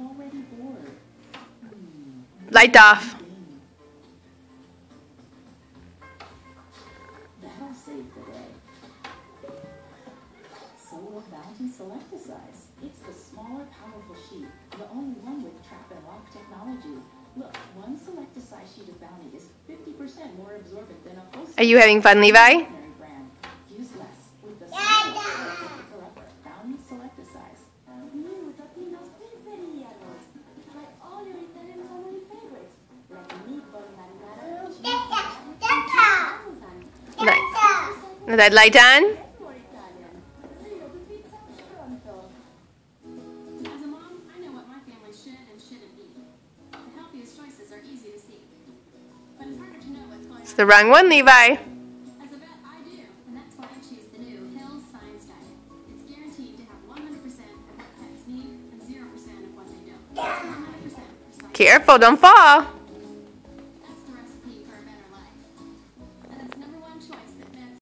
Already bored. Light off. It's the smaller, powerful sheet. The only one with trap and lock technology. Look, one sheet of Bounty is 50% more absorbent than Are you having fun, Levi? Select-A-Size. New Totino's Pizzerianos. Try all your Italian family favorites, like meatball marinara. Is that light on? more Italian. Zero to pizza Careful, don't fall.